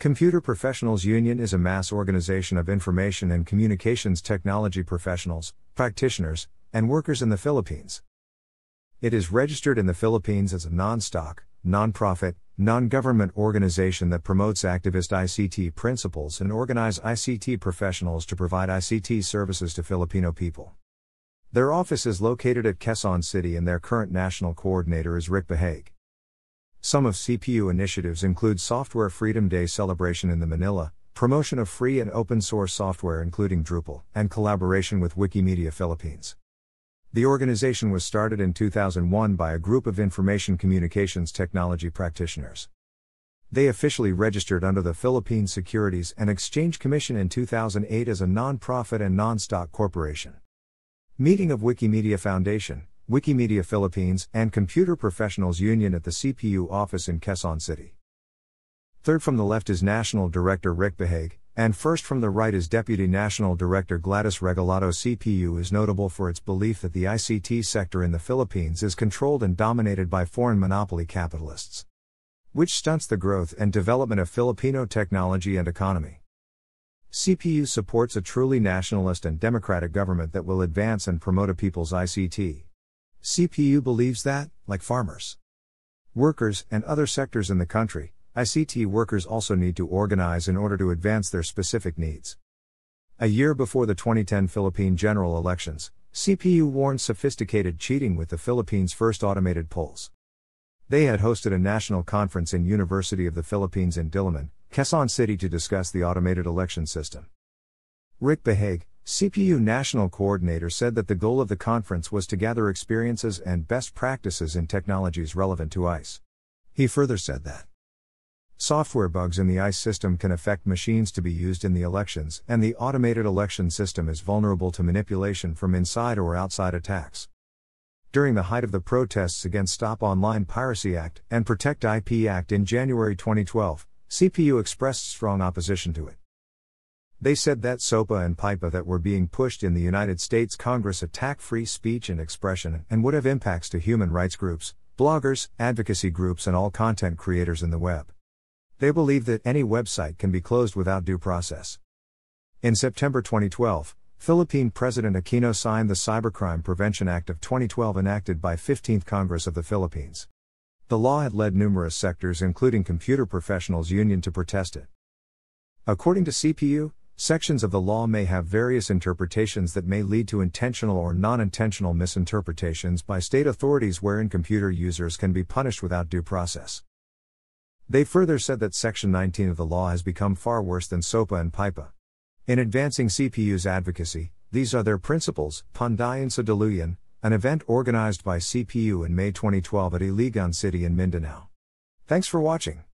Computer Professionals Union is a mass organization of information and communications technology professionals, practitioners, and workers in the Philippines. It is registered in the Philippines as a non stock, non profit, non government organization that promotes activist ICT principles and organize ICT professionals to provide ICT services to Filipino people. Their office is located at Quezon City and their current national coordinator is Rick Bahague. Some of CPU initiatives include Software Freedom Day celebration in the Manila, promotion of free and open source software including Drupal, and collaboration with Wikimedia Philippines. The organization was started in 2001 by a group of information communications technology practitioners. They officially registered under the Philippine Securities and Exchange Commission in 2008 as a non-profit and non-stock corporation. Meeting of Wikimedia Foundation, Wikimedia Philippines, and Computer Professionals Union at the CPU office in Quezon City. Third from the left is National Director Rick Bahague, and first from the right is Deputy National Director Gladys Regalado. CPU is notable for its belief that the ICT sector in the Philippines is controlled and dominated by foreign monopoly capitalists, which stunts the growth and development of Filipino technology and economy. CPU supports a truly nationalist and democratic government that will advance and promote a people's ICT. CPU believes that, like farmers, workers, and other sectors in the country, ICT workers also need to organize in order to advance their specific needs. A year before the 2010 Philippine general elections, CPU warned sophisticated cheating with the Philippines' first automated polls. They had hosted a national conference in University of the Philippines in Diliman, Quezon City to discuss the automated election system. Rick Bahague, CPU National Coordinator said that the goal of the conference was to gather experiences and best practices in technologies relevant to ICE. He further said that software bugs in the ICE system can affect machines to be used in the elections, and the automated election system is vulnerable to manipulation from inside or outside attacks. During the height of the protests against Stop Online Piracy Act and Protect IP Act in January 2012, CPU expressed strong opposition to it. They said that SOPA and PIPA that were being pushed in the United States Congress attack free speech and expression and would have impacts to human rights groups, bloggers, advocacy groups, and all content creators in the web. They believe that any website can be closed without due process. In September 2012, Philippine President Aquino signed the Cybercrime Prevention Act of 2012 enacted by 15th Congress of the Philippines. The law had led numerous sectors including Computer Professionals Union to protest it. According to CPU, Sections of the law may have various interpretations that may lead to intentional or non intentional misinterpretations by state authorities wherein computer users can be punished without due process. They further said that Section 19 of the law has become far worse than SOPA and PIPA. In advancing CPU's advocacy, these are their principles. Pandayan sa Daluyan, an event organized by CPU in May 2012 at Iligan City in Mindanao. Thanks for watching.